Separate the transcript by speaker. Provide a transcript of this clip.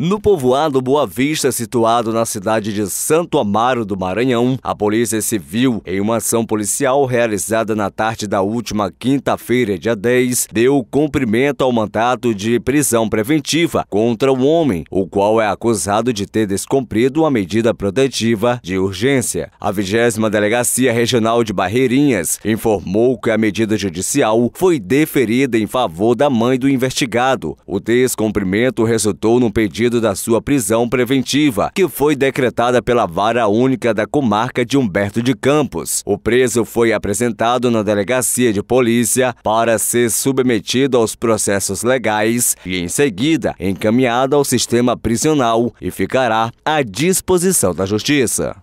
Speaker 1: No povoado Boa Vista, situado na cidade de Santo Amaro do Maranhão, a Polícia Civil, em uma ação policial realizada na tarde da última quinta-feira, dia 10, deu cumprimento ao mandato de prisão preventiva contra o homem, o qual é acusado de ter descumprido uma medida protetiva de urgência. A 20 Delegacia Regional de Barreirinhas informou que a medida judicial foi deferida em favor da mãe do investigado. O descumprimento resultou no pedido pedido da sua prisão preventiva, que foi decretada pela Vara Única da Comarca de Humberto de Campos. O preso foi apresentado na delegacia de polícia para ser submetido aos processos legais e, em seguida, encaminhado ao sistema prisional e ficará à disposição da Justiça.